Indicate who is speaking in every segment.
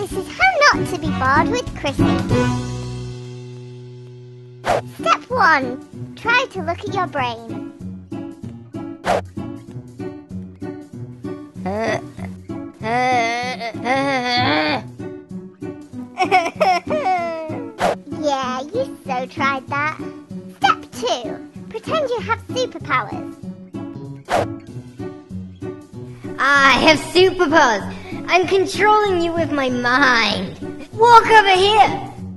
Speaker 1: This is how not to be bored with Chrissy. Step 1. Try to look at your brain. yeah, you so tried that. Step 2. Pretend you have superpowers.
Speaker 2: I have superpowers. I'm controlling you with my mind. Walk over here.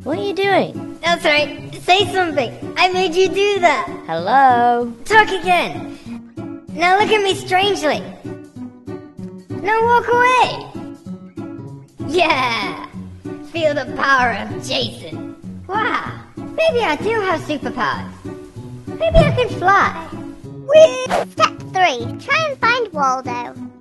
Speaker 3: What are you doing?
Speaker 2: That's right. Say something. I made you do that.
Speaker 3: Hello?
Speaker 2: Talk again. Now look at me strangely. Now walk away. Yeah. Feel the power of Jason. Wow. Maybe I do have superpowers. Maybe I can fly.
Speaker 1: Whee! Step 3. Try and find Waldo.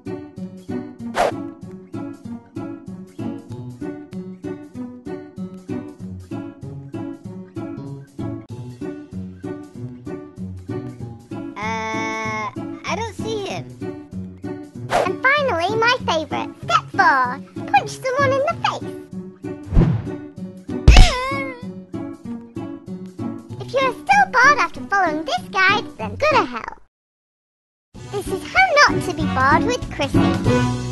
Speaker 1: Finally, my favorite. Step 4. Punch someone in the face. If you're still bored after following this guide, then go to hell. This is how not to be bored with Chrissy.